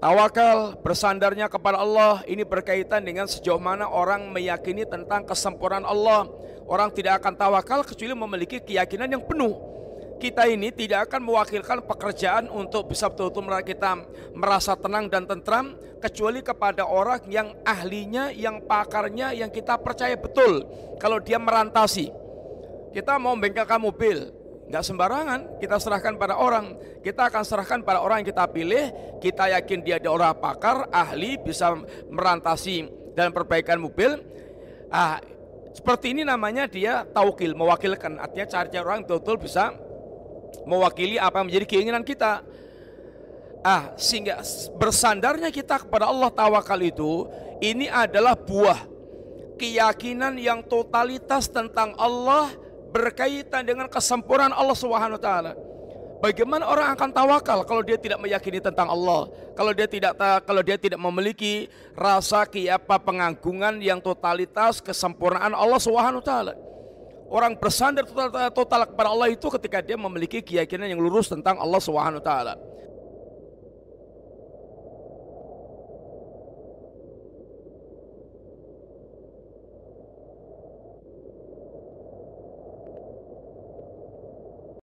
Tawakal bersandarnya kepada Allah ini berkaitan dengan sejauh mana orang meyakini tentang kesempurnaan Allah. Orang tidak akan tawakal kecuali memiliki keyakinan yang penuh. Kita ini tidak akan mewakilkan pekerjaan untuk bisa betul-betul kita merasa tenang dan tentram kecuali kepada orang yang ahlinya, yang pakarnya, yang kita percaya betul. Kalau dia merantasi, kita mau bengkelkan mobil, nggak sembarangan kita serahkan pada orang. Kita akan serahkan pada orang yang kita pilih. Kita yakin dia ada orang pakar ahli bisa merantasi dalam perbaikan mobil. Ah seperti ini namanya dia taukil mewakilkan. Artinya cari orang betul-betul bisa mewakili apa yang menjadi keinginan kita. Ah sehingga bersandarnya kita kepada Allah tawakal itu ini adalah buah keyakinan yang totalitas tentang Allah berkaitan dengan kesempurnaan Allah Subhanahu wa taala. Bagaimana orang akan tawakal kalau dia tidak meyakini tentang Allah, kalau dia tidak kalau dia tidak memiliki rasa kiapa pengagungan yang totalitas kesempurnaan Allah Subhanahu wa taala. Orang bersandar total, total kepada Allah itu ketika dia memiliki keyakinan yang lurus tentang Allah Subhanahu wa taala.